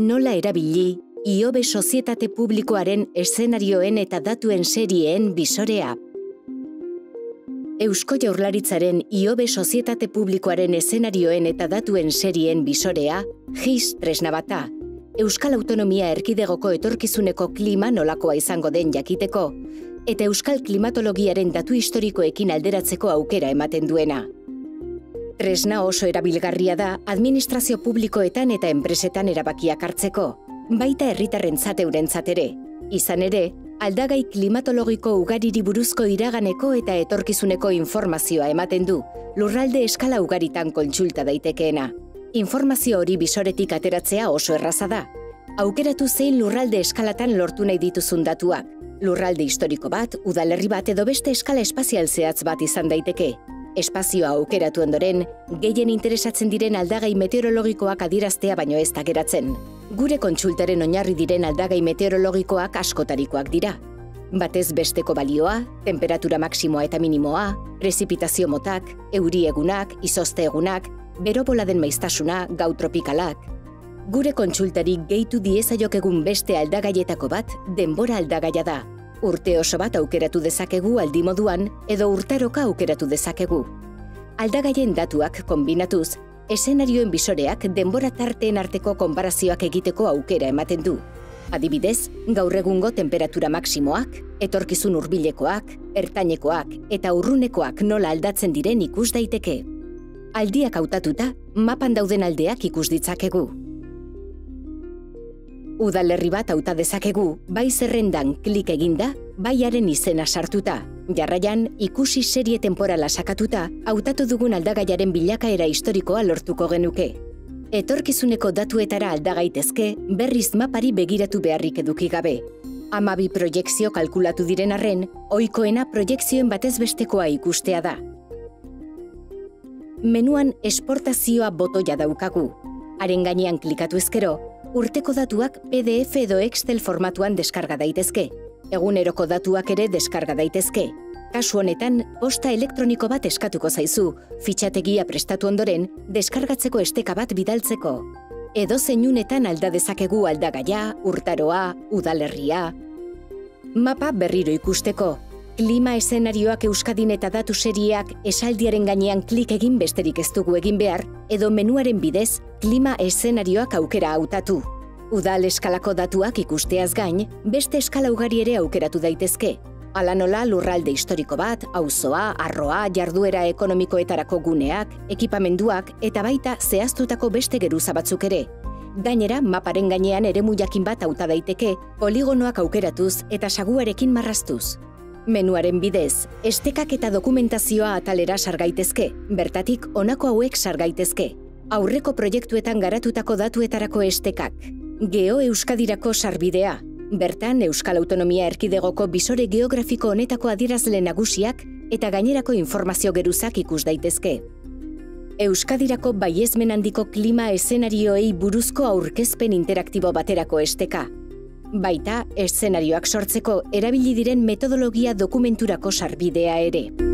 nola erabili IOBE sozietate publikoaren eszenarioen eta datuen serieen bisorea. Eusko Jaurlaritzaren IOBE sozietate publikoaren eszenarioen eta datuen serien bisorea, GIS tresna bata, Euskal Autonomia Erkidegoko etorkizuneko klima nolakoa izango den jakiteko, eta Euskal Klimatologiaren datu historikoekin alderatzeko aukera ematen duena. Tresna oso erabilgarria da administrazio publikoetan eta enpresetan erabakiak hartzeko, baita herritarrentzat eurentzat ere. Izan ere, aldagai klimatologiko ugariri buruzko iraganeko eta etorkizuneko informazioa ematen du, lurralde eskala ugaritan kontsulta daitekeena. Informazio hori bisoretik ateratzea oso erraza da. Aukeratu zein lurralde eskalatan lortu nahi dituzun datuak. Lurralde historiko bat, udalerri bat edo beste eskala espazial zehatz bat izan daiteke espazioa aukeratu ondoren, gehien interesatzen diren aldagai meteorologikoak adiraztea baino ez da geratzen. Gure kontsultaren oinarri diren aldagai meteorologikoak askotarikoak dira. Batez besteko balioa, temperatura maksimoa eta minimoa, prezipitazio motak, euri egunak, izoste egunak, berobola den maiztasuna, gau tropikalak. Gure kontsultari gehitu diezaiok egun beste aldagaietako bat, denbora aldagaia da, urte oso bat aukeratu dezakegu aldi moduan edo urtaroka aukeratu dezakegu. Aldagaien datuak kombinatuz, esenarioen bisoreak denbora tarteen arteko konparazioak egiteko aukera ematen du. Adibidez, gaur egungo temperatura maksimoak, etorkizun hurbilekoak, ertainekoak eta urrunekoak nola aldatzen diren ikus daiteke. Aldiak hautatuta, mapan dauden aldeak ikus ditzakegu. Udalerri bat hauta dezakegu, bai zerrendan klik eginda, baiaren izena sartuta. Jarraian, ikusi serie temporala sakatuta, hautatu dugun aldagaiaren bilakaera historikoa lortuko genuke. Etorkizuneko datuetara aldagaitezke, berriz mapari begiratu beharrik eduki gabe. Amabi proiektzio kalkulatu diren arren, oikoena proiektzioen batez bestekoa ikustea da. Menuan esportazioa botoia daukagu. Haren gainean klikatu ezkero, urteko datuak PDF edo Excel formatuan deskarga daitezke. Eguneroko datuak ere deskarga daitezke. Kasu honetan, posta elektroniko bat eskatuko zaizu, fitxategia prestatu ondoren, deskargatzeko esteka bat bidaltzeko. Edo zeinunetan alda dezakegu aldagaia, urtaroa, udalerria. Mapa berriro ikusteko, klima esenarioak euskadin eta datu seriak esaldiaren gainean klik egin besterik ez dugu egin behar, edo menuaren bidez klima esenarioak aukera hautatu. Udal eskalako datuak ikusteaz gain, beste eskala ugari ere aukeratu daitezke. Ala nola lurralde historiko bat, auzoa, arroa, jarduera ekonomikoetarako guneak, ekipamenduak eta baita zehaztutako beste geruza batzuk ere. Gainera, maparen gainean ere jakin bat hauta daiteke, poligonoak aukeratuz eta saguarekin marrastuz. Menuaren bidez, estekak eta dokumentazioa atalera sargaitezke, bertatik honako hauek sargaitezke. Aurreko proiektuetan garatutako datuetarako estekak. Geo Euskadirako sarbidea. Bertan Euskal Autonomia Erkidegoko bisore geografiko honetako adierazle nagusiak eta gainerako informazio geruzak ikus daitezke. Euskadirako baiezmen handiko klima esenarioei buruzko aurkezpen interaktibo baterako esteka. Baita, eszenarioak sortzeko erabili diren metodologia dokumenturako sarbidea ere.